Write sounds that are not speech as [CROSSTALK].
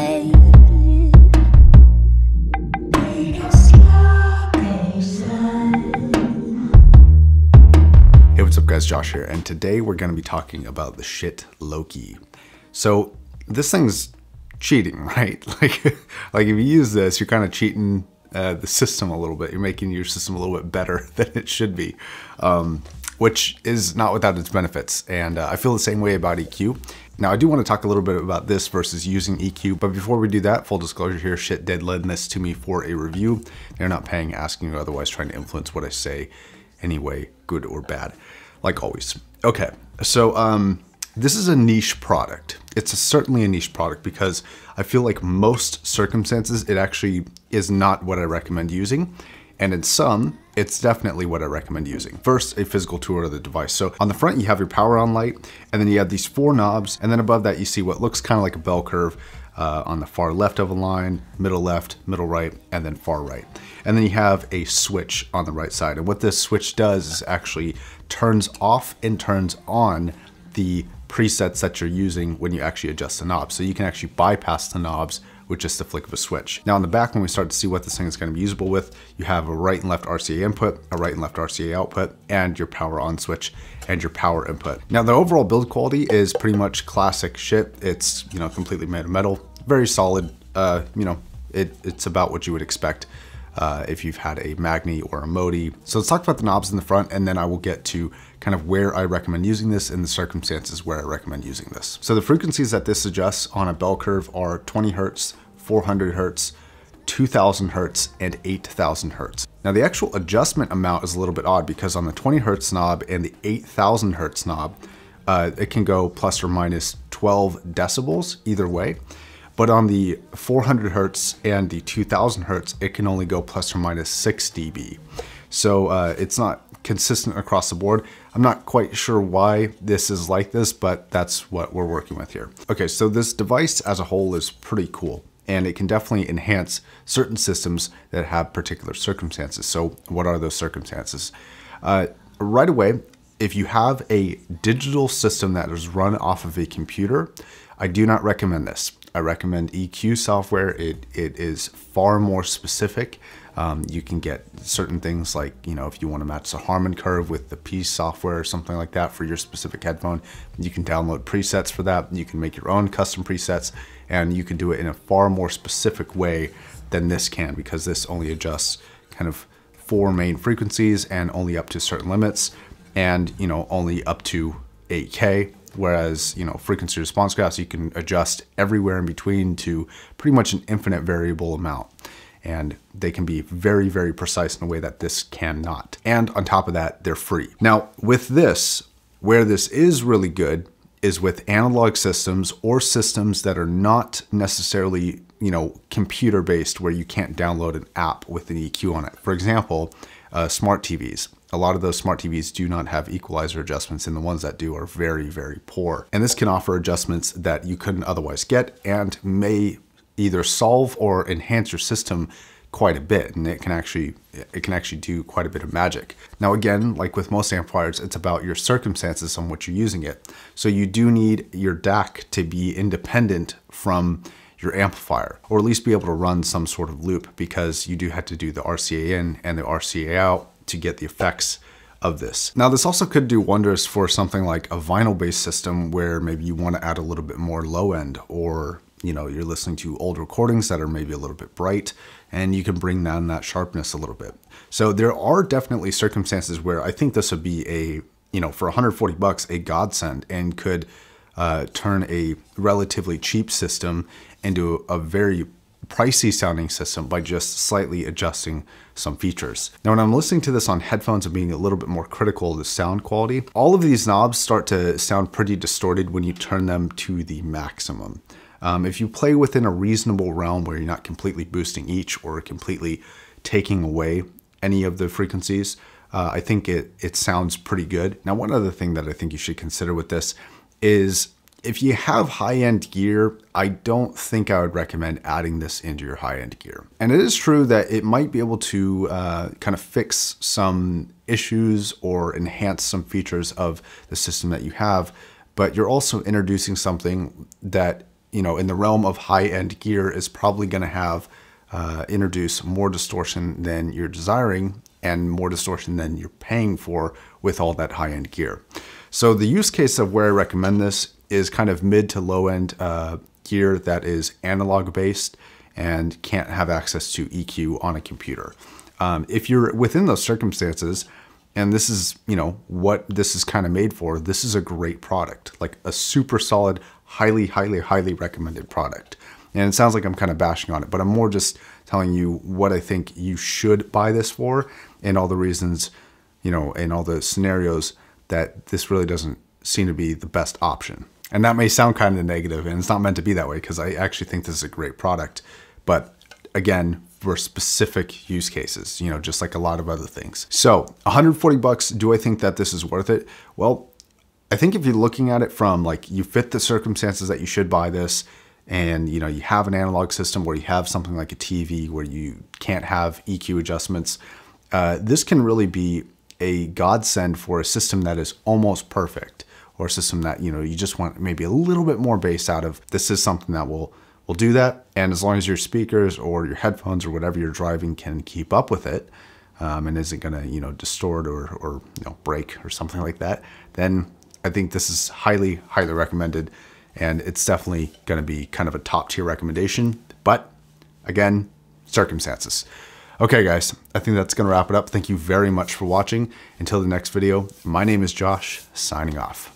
Hey, what's up guys, Josh here, and today we're gonna be talking about the Schiit Loki. So this thing's cheating, [LAUGHS] right? Like, like if you use this, you're kind of cheating uh, the system a little bit. You're making your system a little bit better [LAUGHS] than it should be, um, which is not without its benefits. And uh, I feel the same way about EQ. Now, I do want to talk a little bit about this versus using EQ, but before we do that, full disclosure here, Schiit did lend this to me for a review. They're not paying, asking, or otherwise trying to influence what I say anyway, good or bad, like always. Okay, so um, this is a niche product. It's a, certainly a niche product because I feel like most circumstances, it actually is not what I recommend using. And in some, it's definitely what I recommend using. First, a physical tour of the device. So on the front, you have your power on light, and then you have these four knobs, and then above that, you see what looks kind of like a bell curve uh, on the far left of a line, middle left, middle right, and then far right. And then you have a switch on the right side. And what this switch does is actually turns off and turns on the presets that you're using when you actually adjust the knobs. So you can actually bypass the knobs with just the flick of a switch. Now on the back, when we start to see what this thing is gonna be usable with, you have a right and left RCA input, a right and left RCA output, and your power on switch and your power input. Now the overall build quality is pretty much classic Schiit. It's, you know, completely made of metal, very solid. Uh, you know, it, it's about what you would expect uh, if you've had a Magni or a Modi. So let's talk about the knobs in the front and then I will get to kind of where I recommend using this and the circumstances where I recommend using this. So the frequencies that this adjusts on a bell curve are 20 Hertz, 400 Hertz, 2000 Hertz, and 8000 Hertz. Now the actual adjustment amount is a little bit odd because on the 20 Hertz knob and the 8000 Hertz knob, uh, it can go plus or minus 12 decibels either way. But on the 400 hertz and the 2000 hertz, it can only go plus or minus 6 dB. So uh, it's not consistent across the board. I'm not quite sure why this is like this, but that's what we're working with here. Okay, so this device as a whole is pretty cool and it can definitely enhance certain systems that have particular circumstances. So what are those circumstances? Uh, right away, if you have a digital system that is run off of a computer, I do not recommend this. I recommend EQ software. It, it is far more specific. Um, you can get certain things like, you know, if you want to match the Harman curve with the P software or something like that for your specific headphone, you can download presets for that. You can make your own custom presets and you can do it in a far more specific way than this can because this only adjusts kind of four main frequencies and only up to certain limits and, you know, only up to 8K Whereas, you know, frequency response graphs, you can adjust everywhere in between to pretty much an infinite variable amount. And they can be very, very precise in a way that this cannot. And on top of that, they're free. Now, with this, where this is really good is with analog systems or systems that are not necessarily, you know, computer based where you can't download an app with an EQ on it. For example, uh, smart TVs a lot of those smart TVs do not have equalizer adjustments and the ones that do are very, very poor. And this can offer adjustments that you couldn't otherwise get and may either solve or enhance your system quite a bit and it can actually it can actually do quite a bit of magic. Now again, like with most amplifiers, it's about your circumstances on what you're using it. So you do need your DAC to be independent from your amplifier, or at least be able to run some sort of loop because you do have to do the RCA in and the RCA out to get the effects of this. Now this also could do wonders for something like a vinyl based system where maybe you want to add a little bit more low end or you know you're listening to old recordings that are maybe a little bit bright and you can bring down that sharpness a little bit. So there are definitely circumstances where I think this would be a you know for 140 bucks a godsend and could uh, turn a relatively cheap system into a very pricey sounding system by just slightly adjusting some features. Now, when I'm listening to this on headphones and being a little bit more critical of the sound quality, all of these knobs start to sound pretty distorted when you turn them to the maximum. Um, if you play within a reasonable realm where you're not completely boosting each or completely taking away any of the frequencies, uh, I think it, it sounds pretty good. Now, one other thing that I think you should consider with this is if you have high-end gear, I don't think I would recommend adding this into your high-end gear. And it is true that it might be able to uh, kind of fix some issues or enhance some features of the system that you have, but you're also introducing something that, you know, in the realm of high-end gear is probably gonna have uh, introduce more distortion than you're desiring and more distortion than you're paying for with all that high end gear. So the use case of where I recommend this is kind of mid to low end uh, gear that is analog based and can't have access to EQ on a computer. Um, if you're within those circumstances, and this is you know what this is kind of made for, this is a great product, like a super solid, highly, highly, highly recommended product. And it sounds like I'm kind of bashing on it, but I'm more just telling you what I think you should buy this for and all the reasons, you know, and all the scenarios that this really doesn't seem to be the best option. And that may sound kind of negative, and it's not meant to be that way because I actually think this is a great product. But again, for specific use cases, you know, just like a lot of other things. So 140 bucks, do I think that this is worth it? Well, I think if you're looking at it from like you fit the circumstances that you should buy this and you know you have an analog system where you have something like a TV where you can't have EQ adjustments, uh, this can really be a godsend for a system that is almost perfect or a system that you know you just want maybe a little bit more bass out of. This is something that will will do that, and as long as your speakers or your headphones or whatever you're driving can keep up with it, um, and isn't gonna you know distort or or you know break or something like that, then I think this is highly highly recommended, and it's definitely gonna be kind of a top tier recommendation. But again, circumstances. Okay, guys, I think that's going to wrap it up. Thank you very much for watching. Until the next video, my name is Josh, signing off.